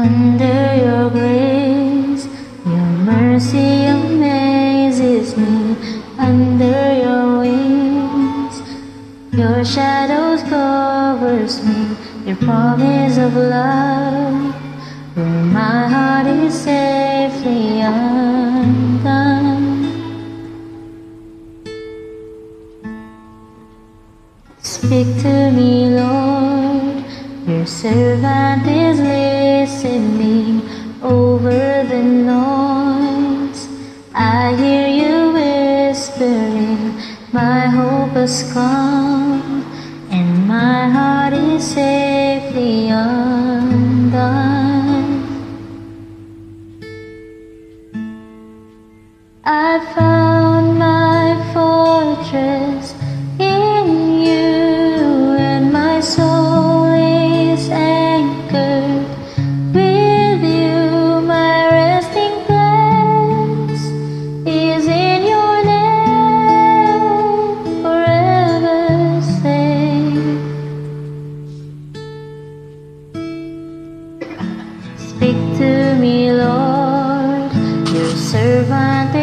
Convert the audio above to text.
Under your grace, your mercy amazes me. Under your wings, your shadows covers me. Your promise of love over the noise. I hear you whispering, my hope has come, and my heart is safely undone. I found my fortress servant